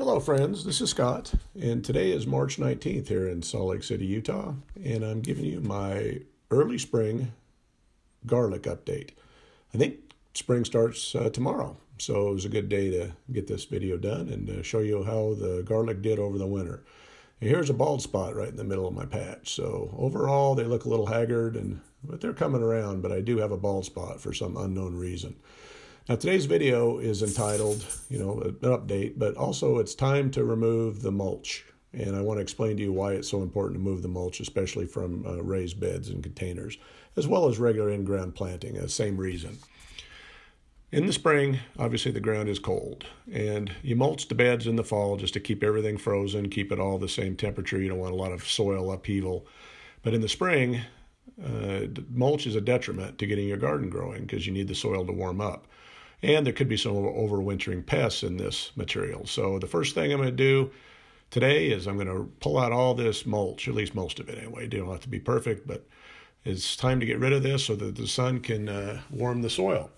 Hello, friends. This is Scott, and today is March 19th here in Salt Lake City, Utah, and I'm giving you my early spring garlic update. I think spring starts uh, tomorrow, so it was a good day to get this video done and uh, show you how the garlic did over the winter. And here's a bald spot right in the middle of my patch. So overall, they look a little haggard, and but they're coming around. But I do have a bald spot for some unknown reason. Now, today's video is entitled, you know, an update, but also it's time to remove the mulch. And I want to explain to you why it's so important to move the mulch, especially from uh, raised beds and containers, as well as regular in ground planting, the uh, same reason. In the spring, obviously the ground is cold, and you mulch the beds in the fall just to keep everything frozen, keep it all the same temperature. You don't want a lot of soil upheaval. But in the spring, uh, mulch is a detriment to getting your garden growing because you need the soil to warm up. And there could be some overwintering pests in this material. So the first thing I'm going to do today is I'm going to pull out all this mulch, at least most of it anyway. It don't have to be perfect, but it's time to get rid of this so that the sun can uh, warm the soil.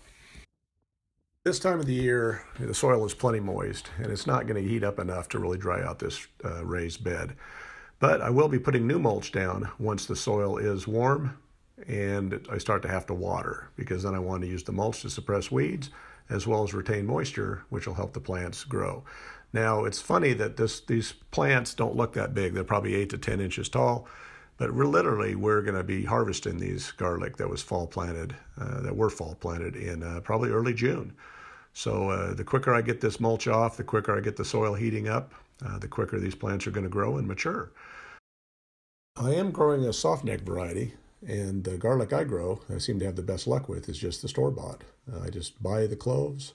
This time of the year, the soil is plenty moist, and it's not going to heat up enough to really dry out this uh, raised bed. But I will be putting new mulch down once the soil is warm and I start to have to water because then I want to use the mulch to suppress weeds as well as retain moisture, which will help the plants grow. Now, it's funny that this, these plants don't look that big. They're probably 8 to 10 inches tall, but we're literally, we're going to be harvesting these garlic that was fall planted, uh, that were fall planted in uh, probably early June. So uh, the quicker I get this mulch off, the quicker I get the soil heating up, uh, the quicker these plants are going to grow and mature. I am growing a softneck variety, and the garlic I grow, I seem to have the best luck with, is just the store bought. Uh, I just buy the cloves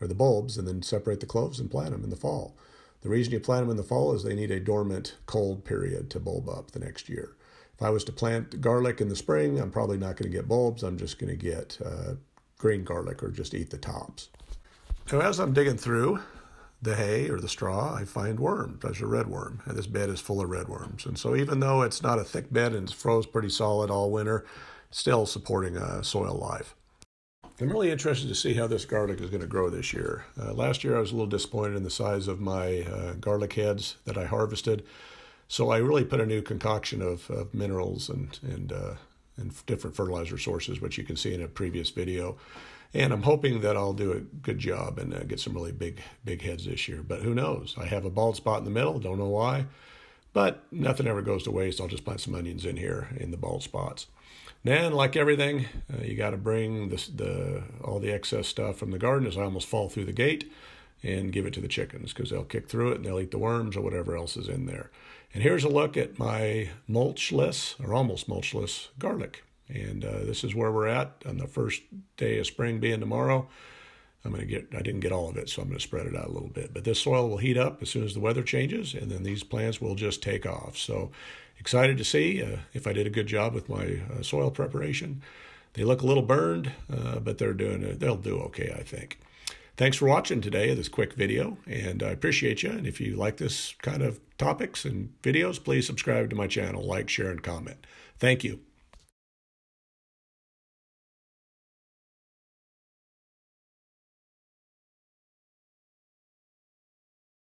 or the bulbs and then separate the cloves and plant them in the fall. The reason you plant them in the fall is they need a dormant cold period to bulb up the next year. If I was to plant garlic in the spring, I'm probably not going to get bulbs. I'm just going to get uh, green garlic or just eat the tops. So as I'm digging through, the hay or the straw, I find worms. There's a red worm, and this bed is full of red worms. And so, even though it's not a thick bed and it's froze pretty solid all winter, still supporting uh, soil life. I'm really interested to see how this garlic is going to grow this year. Uh, last year, I was a little disappointed in the size of my uh, garlic heads that I harvested. So I really put a new concoction of, of minerals and and uh, and different fertilizer sources, which you can see in a previous video. And I'm hoping that I'll do a good job and uh, get some really big, big heads this year. But who knows? I have a bald spot in the middle. Don't know why. But nothing ever goes to waste. I'll just plant some onions in here in the bald spots. Then, like everything, uh, you got to bring the, the all the excess stuff from the garden as I almost fall through the gate and give it to the chickens because they'll kick through it and they'll eat the worms or whatever else is in there. And here's a look at my mulchless or almost mulchless garlic. And uh, this is where we're at on the first day of spring being tomorrow. I'm going to get, I didn't get all of it, so I'm going to spread it out a little bit. But this soil will heat up as soon as the weather changes, and then these plants will just take off. So excited to see uh, if I did a good job with my uh, soil preparation. They look a little burned, uh, but they're doing, it, they'll do okay, I think. Thanks for watching today, this quick video, and I appreciate you. And if you like this kind of topics and videos, please subscribe to my channel, like, share, and comment. Thank you.